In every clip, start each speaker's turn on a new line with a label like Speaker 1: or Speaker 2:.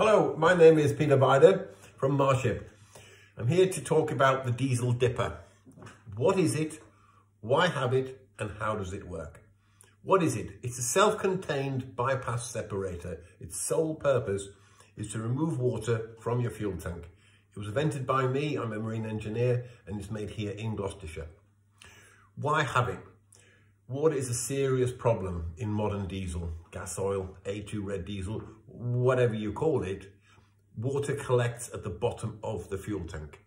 Speaker 1: Hello, my name is Peter Weide from Marship. I'm here to talk about the diesel dipper. What is it? Why have it? And how does it work? What is it? It's a self-contained bypass separator. Its sole purpose is to remove water from your fuel tank. It was invented by me, I'm a marine engineer, and it's made here in Gloucestershire. Why have it? Water is a serious problem in modern diesel, gas oil, A2 red diesel, whatever you call it. Water collects at the bottom of the fuel tank.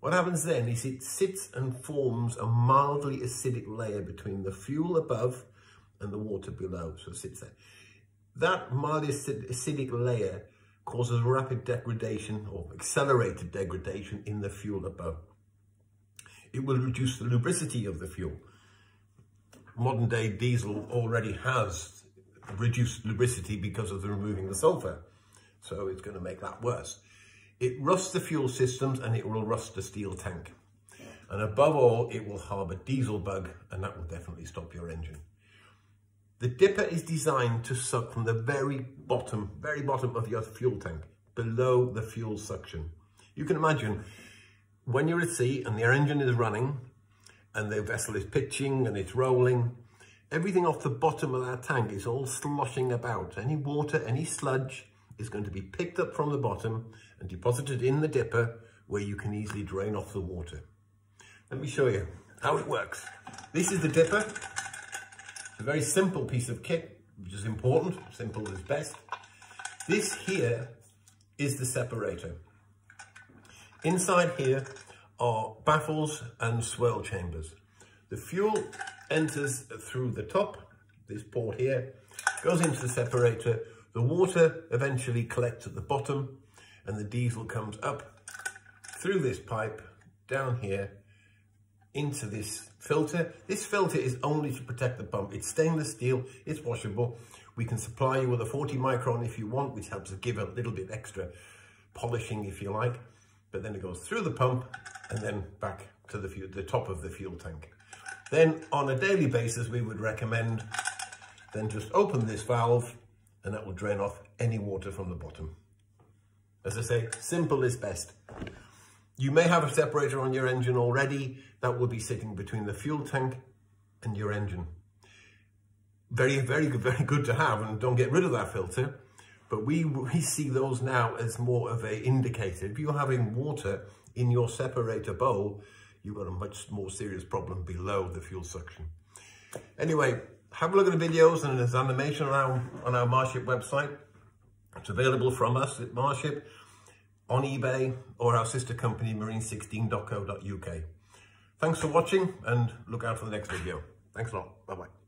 Speaker 1: What happens then is it sits and forms a mildly acidic layer between the fuel above and the water below, so it sits there. That mildly acidic layer causes rapid degradation or accelerated degradation in the fuel above. It will reduce the lubricity of the fuel modern day diesel already has reduced lubricity because of the removing the sulfur. So it's going to make that worse. It rusts the fuel systems and it will rust the steel tank. And above all, it will harbour diesel bug and that will definitely stop your engine. The dipper is designed to suck from the very bottom, very bottom of your fuel tank, below the fuel suction. You can imagine when you're at sea and your engine is running, and the vessel is pitching and it's rolling. Everything off the bottom of that tank is all sloshing about. Any water, any sludge is going to be picked up from the bottom and deposited in the dipper where you can easily drain off the water. Let me show you how it works. This is the dipper. It's a very simple piece of kit, which is important. Simple is best. This here is the separator. Inside here are baffles and swirl chambers. The fuel enters through the top, this port here, goes into the separator. The water eventually collects at the bottom and the diesel comes up through this pipe down here into this filter. This filter is only to protect the pump. It's stainless steel, it's washable. We can supply you with a 40 micron if you want, which helps give a little bit extra polishing if you like. But then it goes through the pump and then back to the, fuel, the top of the fuel tank. Then on a daily basis, we would recommend then just open this valve and that will drain off any water from the bottom. As I say, simple is best. You may have a separator on your engine already that will be sitting between the fuel tank and your engine. Very, very good, very good to have and don't get rid of that filter. But we, we see those now as more of a indicator. If you're having water in your separator bowl, you've got a much more serious problem below the fuel suction. Anyway, have a look at the videos and there's animation on our, on our Marship website. It's available from us at Marship on eBay or our sister company marine16.co.uk. Thanks for watching and look out for the next video. Thanks a lot. Bye-bye.